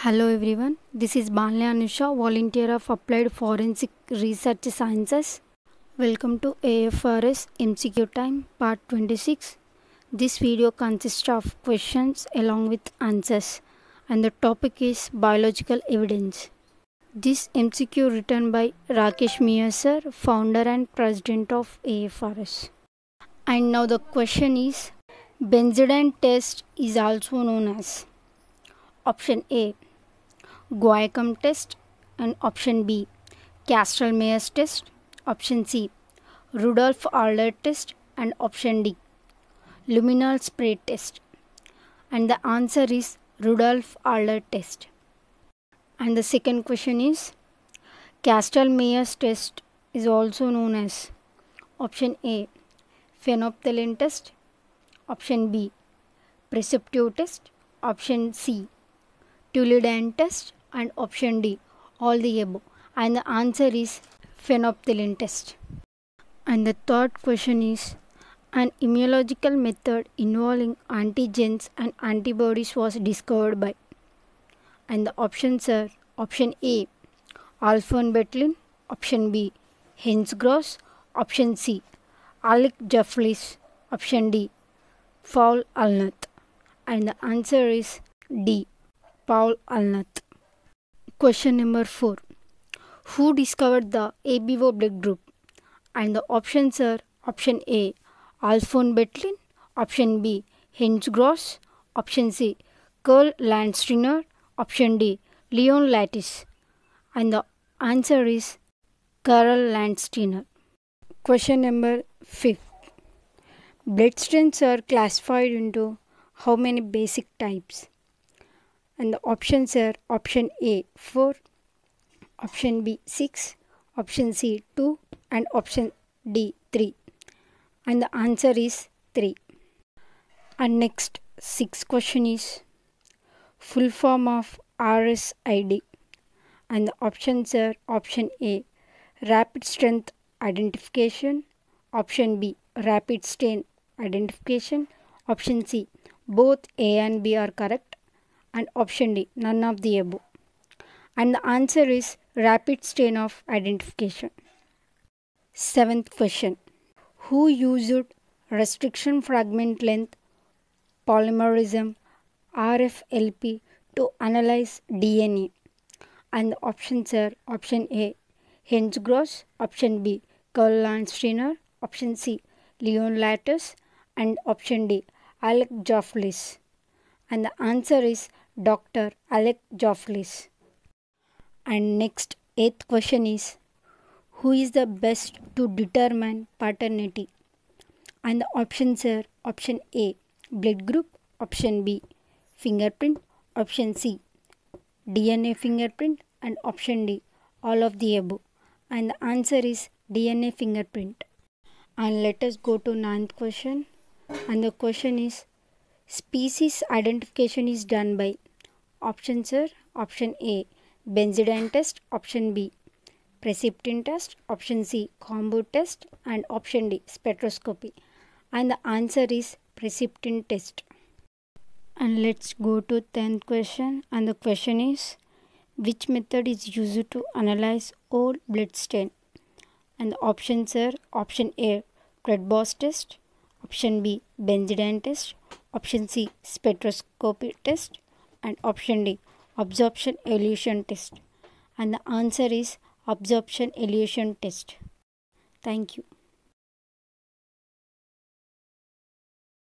Hello everyone, this is Balya Anusha, volunteer of Applied Forensic Research Sciences. Welcome to AFRS MCQ time part 26. This video consists of questions along with answers and the topic is biological evidence. This MCQ written by Rakesh Mia sir, founder and president of AFRS. And now the question is Benzodiazepine test is also known as option A Guaiacum test and option B. Kastle-Meyer's test option C. Rudolph Adler test and option D. Luminol spray test. And the answer is Rudolph Adler test. And the second question is Kastle-Meyer's test is also known as option A phenolphthalein test option B precipitin test option C Tolidine test and option D all the above. And the answer is phenolphthalein test. And the third question is an immunological method involving antigens and antibodies was discovered by. And the options are option A Alfred Bertillon option B Hans Gross option C Alec Jeffreys option D Paul Ehrlich and the answer is D Paul Ehrlich Question number 4 Who discovered the ABO blood group? And the options are option A Alfred Bertillon, option B Hans Gross, option C Karl Landsteiner, option D Leon Lattes. And the answer is Karl Landsteiner. Question number 5 Blood strains are classified into how many basic types? And the options are option A 4, option B 6, option C 2 and option D 3 and the answer is 3 and next sixth question is full form of RSID and the options are option A rapid strength identification option B rapid stain identification option C both A and B are correct and option D none of the above. And the answer is rapid stain of identification. Seventh question Who used restriction fragment length polymorphism RFLP to analyze DNA? And the options are option A Hans Gross, option B Karl Landsteiner, option C Leon Lattes, and option D Alec Jeffreys. And the answer is Dr. Alec Jeffreys. And next, eighth question is Who is the best to determine paternity? And the options are option A blood group, option B fingerprint, option C DNA fingerprint, and option D all of the above. And the answer is DNA fingerprint. And let us go to ninth question. And the question is Species identification is done by Options are option A. Benzidine test, option B. Precipitin test, option C. Combo test and option D spectroscopy. And the answer is Precipitin test. And let's go to 10th question. And the question is which method is used to analyze all blood stain? And the options are option A Quackenbos test, option B benzidine test, option C spectroscopy test and option D absorption elution test. And the answer is absorption elution test. Thank you